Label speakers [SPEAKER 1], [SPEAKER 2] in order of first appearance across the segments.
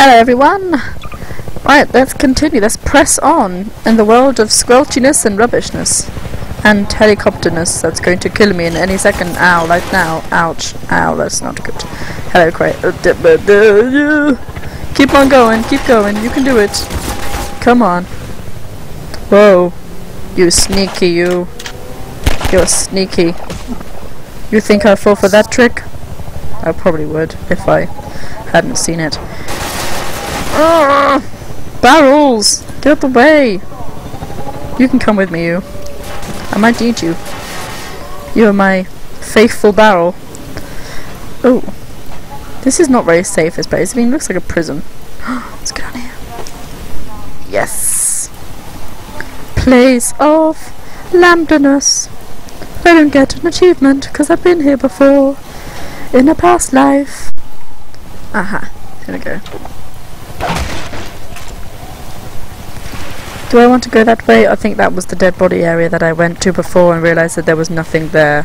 [SPEAKER 1] Hello everyone! Right, let's continue, let's press on in the world of squelchiness and rubbishness. And helicopterness that's going to kill me in any second. Ow, like now. Ouch. Ow, that's not good. Hello, Cray. Uh, keep on going, keep going, you can do it. Come on. Whoa. You sneaky, you. You're sneaky. You think I'd fall for that trick? I probably would if I hadn't seen it. Ah, barrels! Get the way! You can come with me, you. I might need you. You are my faithful barrel. Oh. This is not very safe, this place. I mean, it looks like a prison. Let's get on here. Yes! Place of Lambdinus. I don't get an achievement because I've been here before. In a past life. Aha. Here we go. Do I want to go that way? I think that was the dead body area that I went to before and realised that there was nothing there.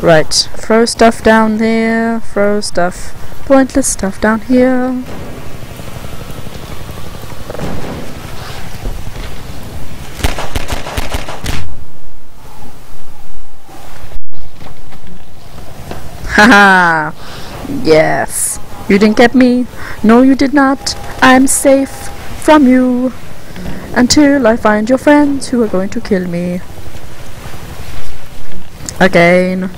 [SPEAKER 1] Right. Throw stuff down there. Throw stuff. Pointless stuff down here. Haha! yes. You didn't get me. No, you did not. I'm safe from you. Until I find your friends who are going to kill me. Again.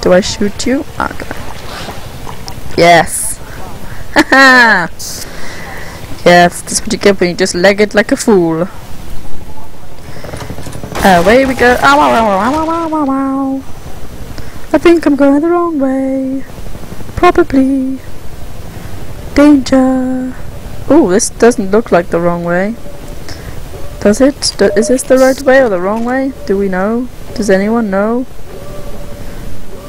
[SPEAKER 1] Do I shoot you? Okay. Yes. Haha! yes, this is what you get when you just leg it like a fool. Away we go. Ow, ow, ow. I think I'm going the wrong way. Probably. Danger. Oh, this doesn't look like the wrong way. Does it? Do is this the right way or the wrong way? Do we know? Does anyone know?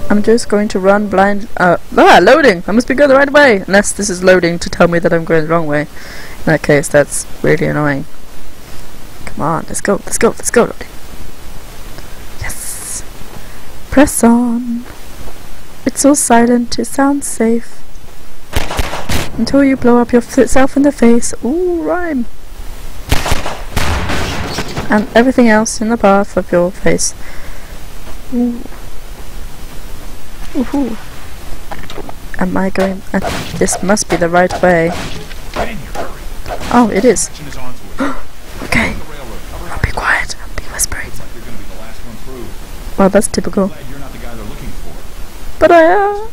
[SPEAKER 1] I'm just going to run blind. Uh, ah, loading! I must be going the right way! Unless this is loading to tell me that I'm going the wrong way. In that case, that's really annoying. Come on, let's go, let's go, let's go, loading. Yes! Press on. It's so silent, it sounds safe. Until you blow up yourself in the face. Ooh, rhyme. And everything else in the path of your face. Ooh. Ooh. Am I going? Uh, this must be the right way. Oh, it is. okay. I'll be quiet. I'll be whispering. Well, that's typical. But I am.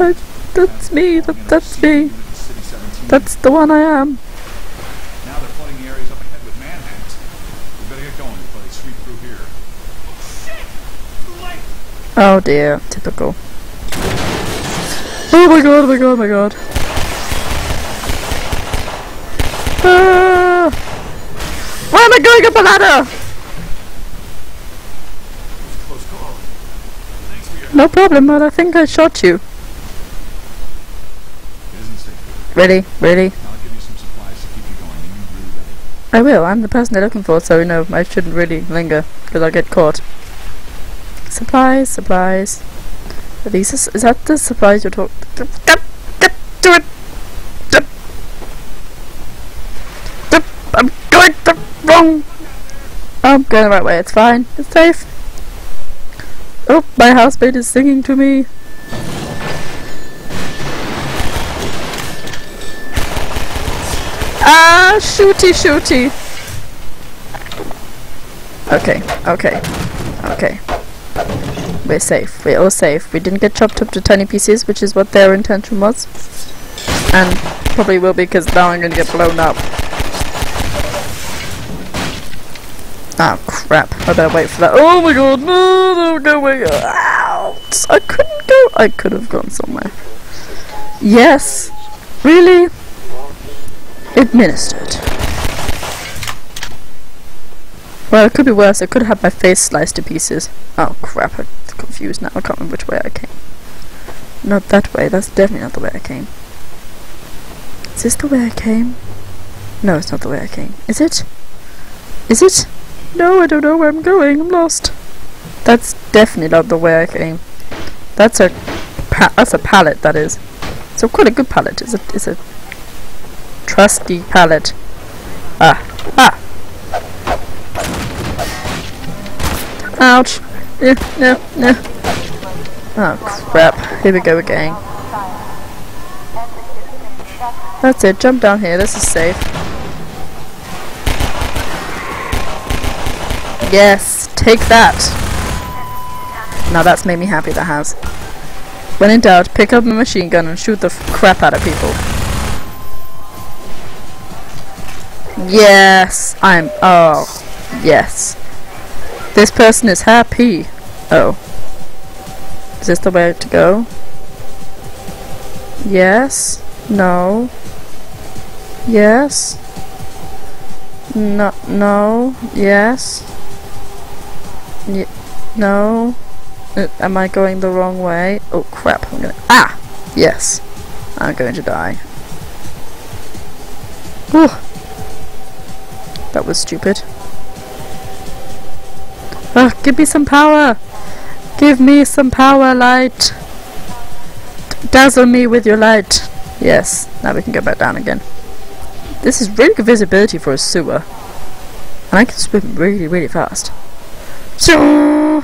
[SPEAKER 1] Uh, that's me. That, that's me. That's the one I am.
[SPEAKER 2] Now they're flooding the areas up ahead with manhacks. We better get going before they sweep through here.
[SPEAKER 1] Oh oh dear, typical. Oh my god, oh my god, oh my god. Ah! Why am I going up a ladder?
[SPEAKER 2] Close call. Thanks for your
[SPEAKER 1] No problem, but I think I shot you.
[SPEAKER 2] It isn't safe.
[SPEAKER 1] Really? Really?
[SPEAKER 2] I'll give you some supplies to keep you going, and you really Ready?
[SPEAKER 1] I will, I'm the person they're looking for, so no, I shouldn't really linger, because I'll get caught. Supplies, supplies. Are these, is, is that the supplies you're talking... Get it! I'm going the wrong... I'm going the right way, it's fine, it's safe. Oh, my housemate is singing to me. Ah, shooty shooty. Okay, okay, okay. We're safe. We're all safe. We didn't get chopped up to tiny pieces, which is what their intention was. And probably will be because now I'm gonna get blown up. Oh crap. I better wait for that. Oh my god, no, no, go away. Out. I couldn't go. I could have gone somewhere. Yes. Really? Administered. Well, it could be worse. I could have my face sliced to pieces. Oh crap, I'm confused now. I can't remember which way I came. Not that way. That's definitely not the way I came. Is this the way I came? No, it's not the way I came. Is it? Is it? No, I don't know where I'm going. I'm lost. That's definitely not the way I came. That's a that's a pallet, that is. A quite a good pallet. It's a it's a trusty pallet. Ah ah. Ouch. Yeah, no, no. Oh crap. Here we go again. That's it. Jump down here. This is safe. Yes. Take that. Now that's made me happy. That has. When in doubt, pick up a machine gun and shoot the crap out of people. Yes, I'm. Oh, yes. This person is happy. Oh. Is this the way to go? Yes. No. Yes. No. No. Yes. Y no. Uh, am I going the wrong way? Oh crap, I'm gonna- Ah! Yes. I'm going to die. Whew. Was stupid. Ah, give me some power! Give me some power, light! Dazzle me with your light! Yes, now we can go back down again. This is really good visibility for a sewer. And I can swim really, really fast. So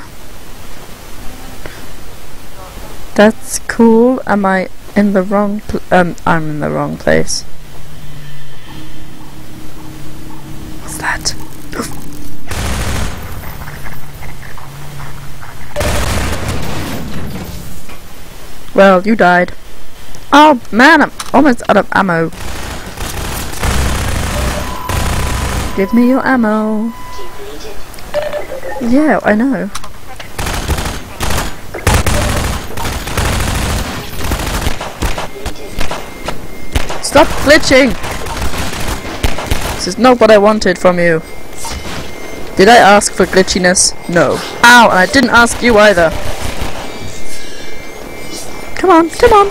[SPEAKER 1] That's cool. Am I in the wrong um I'm in the wrong place. That? well, you died. Oh man, I'm almost out of ammo. Give me your ammo. Yeah, I know. Stop glitching! This is not what I wanted from you. Did I ask for glitchiness? No. Ow, and I didn't ask you either. Come on, come on.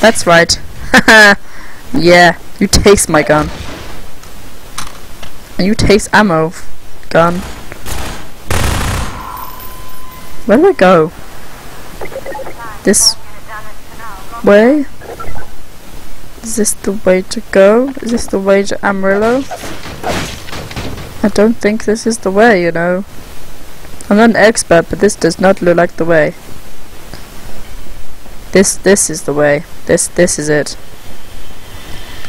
[SPEAKER 1] That's right. Yeah, you taste my gun. And you taste ammo, gun. Where do I go? This way? Is this the way to go? Is this the way to Amarillo? I don't think this is the way, you know. I'm not an expert, but this does not look like the way. This this is the way. This this is it.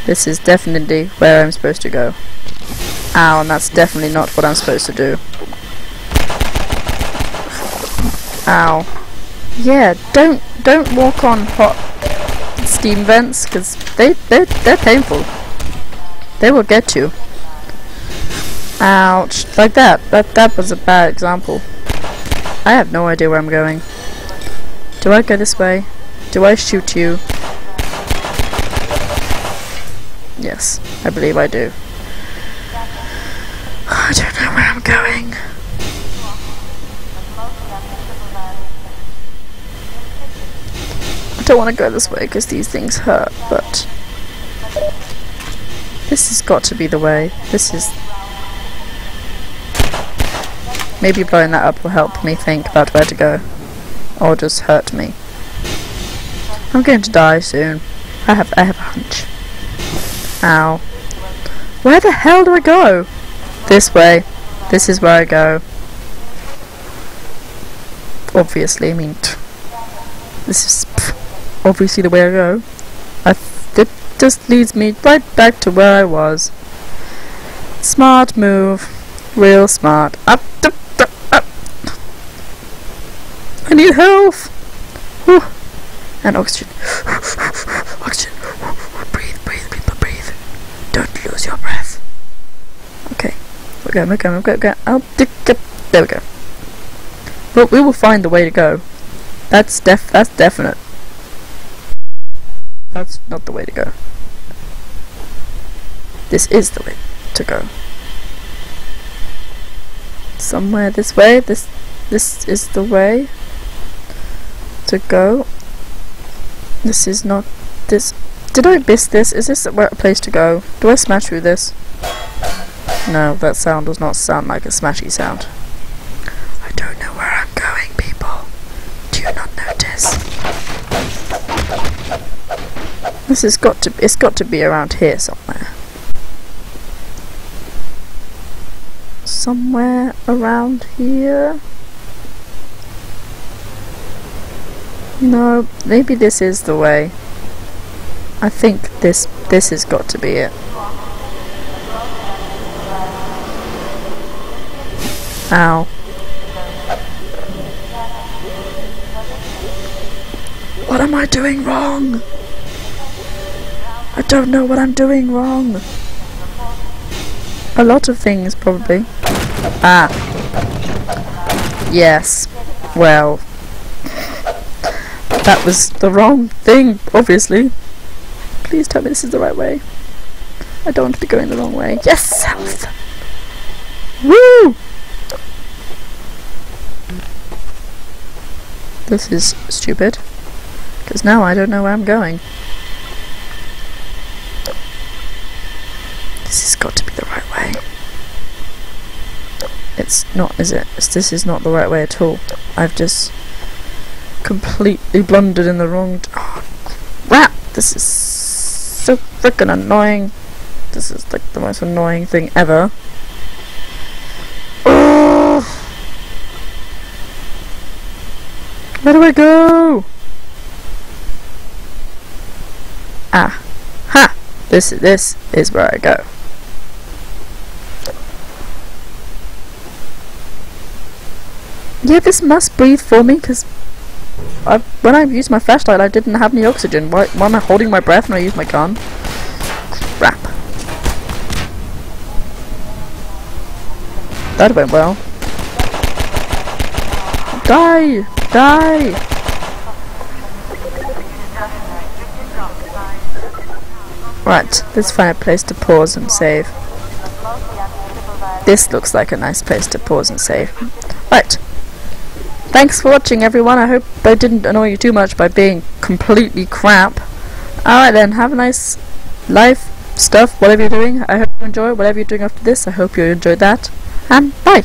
[SPEAKER 1] This is definitely where I'm supposed to go. Ow, and that's definitely not what I'm supposed to do. Ow. Yeah, don't don't walk on hot steam vents because they they they're painful. They will get you. Ouch! Like that. That that was a bad example. I have no idea where I'm going. Do I go this way? Do I shoot you? Yes, I believe I do. I don't know where I'm going. Don't want to go this way because these things hurt, but this has got to be the way. This is maybe blowing that up will help me think about where to go, or just hurt me. I'm going to die soon. I have I have a hunch. Ow. Where the hell do I go? This way. This is where I go. Obviously, I mean, this is obviously the way I go. I it just leads me right back to where I was. Smart move. Real smart. Up, up, up. I need health. Whew. And oxygen. oxygen. breathe, breathe, breathe, breathe. Don't lose your breath. Okay. We're going, we're going, we're going, we're going. There we go. But we will find the way to go. That's def that's definite. That's not the way to go. This is the way to go. Somewhere this way. This this is the way to go. This is not this did I miss this? Is this a place to go? Do I smash through this? No, that sound does not sound like a smashy sound. This has got to it's got to be around here somewhere. Somewhere around here. No, maybe this is the way. I think this this has got to be it. Ow. What am I doing wrong? I don't know what I'm doing wrong. A lot of things, probably. Ah. Yes. Well. That was the wrong thing, obviously. Please tell me this is the right way. I don't want to be going the wrong way. Yes, health! Woo! This is stupid. Because now I don't know where I'm going. This has got to be the right way. It's not, is it? This is not the right way at all. I've just completely blundered in the wrong. Oh, crap! This is so freaking annoying. This is like the most annoying thing ever. Where do I go? Ah. Ha! This this is where I go. Yeah, this must breathe for me, because I, when I used my flashlight I didn't have any oxygen. Why, why am I holding my breath when I use my gun? Crap. That went well. Die! Die! Right, let's find a place to pause and save. This looks like a nice place to pause and save. Right. Thanks for watching everyone. I hope I didn't annoy you too much by being completely crap. Alright then, have a nice life, stuff, whatever you're doing. I hope you enjoy. Whatever you're doing after this, I hope you enjoyed that. And bye!